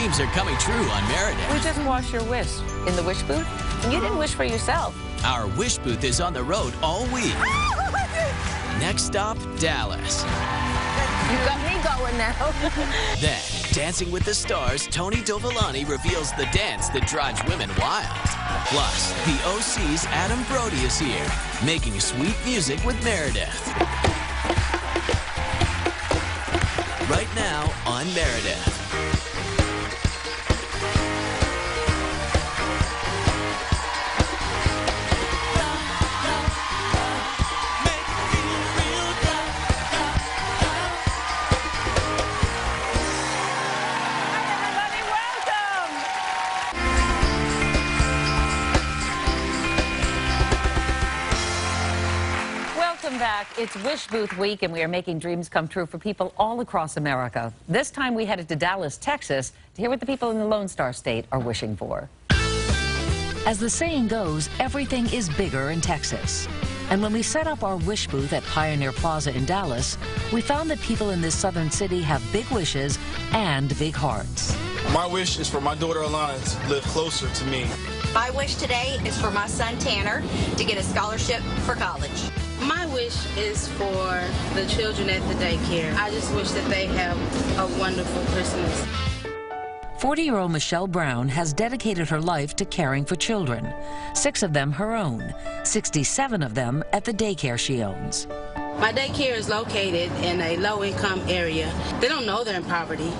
dreams are coming true on Meredith. We just washed your wish in the wish booth. You didn't wish for yourself. Our wish booth is on the road all week. Next stop, Dallas. You got me going now. Then, Dancing with the Stars, Tony Dovolani reveals the dance that drives women wild. Plus, the OC's Adam Brody is here, making sweet music with Meredith. Right now on Meredith. It's Wish Booth Week, and we are making dreams come true for people all across America. This time we headed to Dallas, Texas, to hear what the people in the Lone Star State are wishing for. As the saying goes, everything is bigger in Texas. And when we set up our wish booth at Pioneer Plaza in Dallas, we found that people in this southern city have big wishes and big hearts. My wish is for my daughter Alana to live closer to me. My wish today is for my son Tanner to get a scholarship for college. My wish is for the children at the daycare. I just wish that they have a wonderful Christmas. 40 year old Michelle Brown has dedicated her life to caring for children, six of them her own, 67 of them at the daycare she owns. My daycare is located in a low income area. They don't know they're in poverty.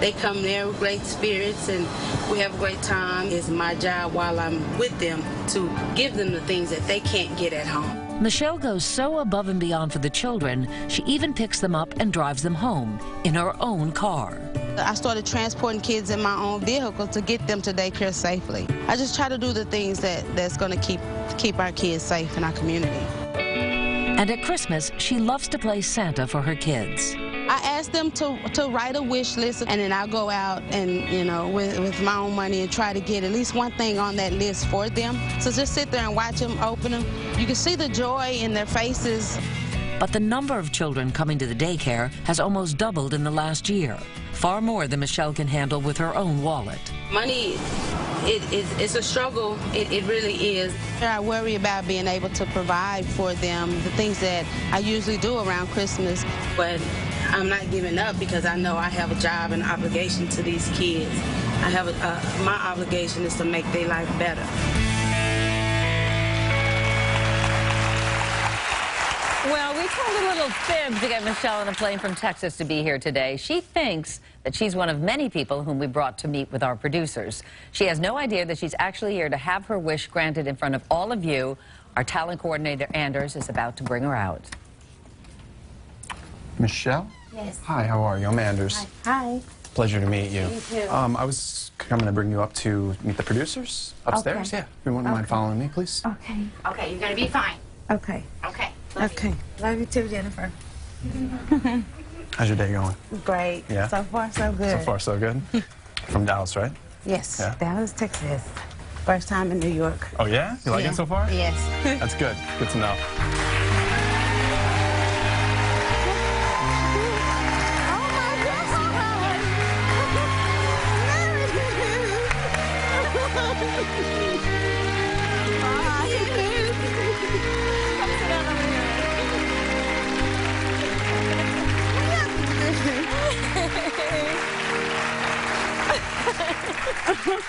They come there with great spirits and we have a great time. It's my job while I'm with them to give them the things that they can't get at home. Michelle goes so above and beyond for the children, she even picks them up and drives them home in her own car. I started transporting kids in my own vehicle to get them to daycare safely. I just try to do the things that, that's going to keep keep our kids safe in our community. And at Christmas, she loves to play Santa for her kids. I ask them to, to write a wish list, and then I'll go out and, you know, with, with my own money and try to get at least one thing on that list for them. So just sit there and watch them open them. You can see the joy in their faces. But the number of children coming to the daycare has almost doubled in the last year, far more than Michelle can handle with her own wallet. Money, it, it, it's a struggle. It, it really is. I worry about being able to provide for them the things that I usually do around Christmas. But I'm not giving up because I know I have a job and obligation to these kids. I have a, uh, my obligation is to make their life better. Well, we told a little fib to get Michelle on a plane from Texas to be here today. She thinks that she's one of many people whom we brought to meet with our producers. She has no idea that she's actually here to have her wish granted in front of all of you. Our talent coordinator, Anders, is about to bring her out. Michelle? Yes. Hi, how are you? I'm Anders. Hi. Hi. Pleasure to meet you. You too. Um, I was coming to bring you up to meet the producers upstairs. Okay. Yeah, if you wouldn't mind following me, please. Okay. Okay, you're gonna be fine. Okay. Okay. Okay. Love you too, Jennifer. How's your day going? Great. Yeah? So far, so good. So far, so good. From Dallas, right? Yes. Yeah. Dallas, Texas. First time in New York. Oh, yeah? You like Yeah. it so far? Yes. That's good. Good to know.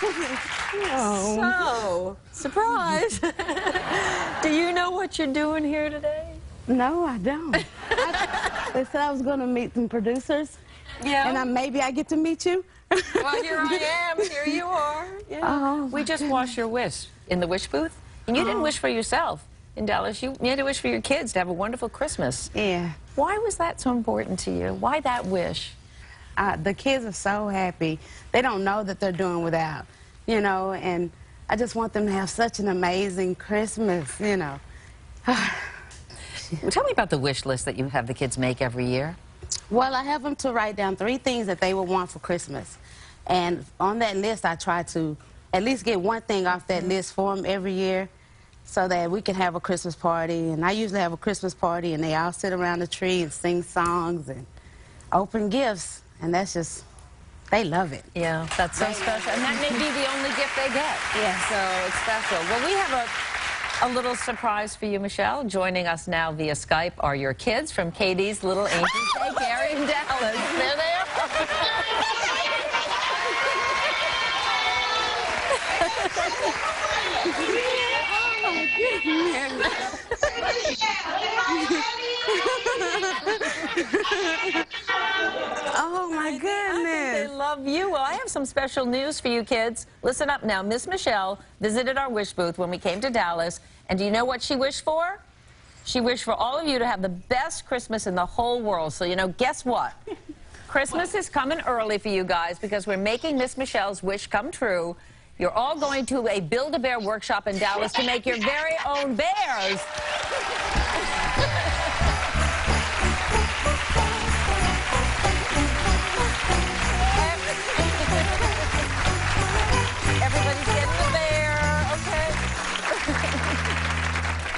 Oh. So, surprise. Do you know what you're doing here today? No, I don't. I, they said I was going to meet some producers, Yeah. and I, maybe I get to meet you. well, here I am. Here you are. Yeah. Oh, we just washed your wish in the wish booth. And you didn't oh. wish for yourself in Dallas. You, you had to wish for your kids to have a wonderful Christmas. Yeah. Why was that so important to you? Why that wish? Uh, the kids are so happy. They don't know that they're doing without, you know, and I just want them to have such an amazing Christmas, you know. Tell me about the wish list that you have the kids make every year. Well, I have them to write down three things that they would want for Christmas. And on that list, I try to at least get one thing off that list for them every year so that we can have a Christmas party. And I usually have a Christmas party, and they all sit around the tree and sing songs and open gifts. And that's just they love it. Yeah, that's so special. And that may be the only gift they get. Yeah. So it's special. Well, we have a, a little surprise for you, Michelle. Joining us now via Skype are your kids from Katie's Little Angels Daycare in Dallas. There they are. My They goodness. love you. Well, I have some special news for you kids. Listen up now. Miss Michelle visited our wish booth when we came to Dallas. And do you know what she wished for? She wished for all of you to have the best Christmas in the whole world. So, you know, guess what? Christmas is coming early for you guys because we're making Miss Michelle's wish come true. You're all going to a Build-A-Bear workshop in Dallas to make your very own bears.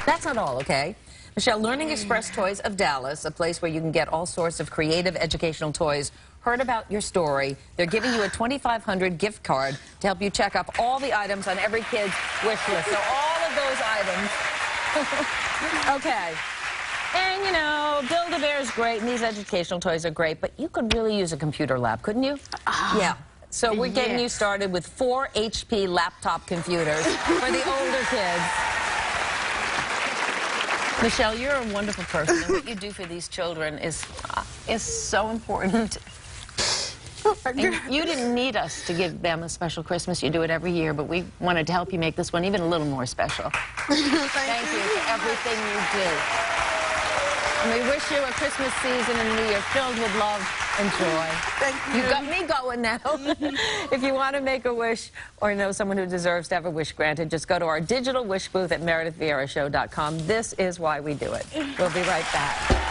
That's not all, okay? Michelle, Learning Express Toys of Dallas, a place where you can get all sorts of creative educational toys, heard about your story. They're giving you a 2500 gift card to help you check up all the items on every kid's wish list. So all of those items. okay. And, you know, Build-A-Bear is great, and these educational toys are great, but you could really use a computer lab, couldn't you? Ah, yeah. So we're getting you started with four HP laptop computers for the older kids. Michelle, you're a wonderful person, and what you do for these children is uh, is so important. And you didn't need us to give them a special Christmas. You do it every year, but we wanted to help you make this one even a little more special. Thank you for everything you do. And we wish you a Christmas season and New Year filled with love and joy. Thank You You got me going now. if you want to make a wish or know someone who deserves to have a wish granted, just go to our digital wish booth at meredithvieirashow.com. This is why we do it. We'll be right back.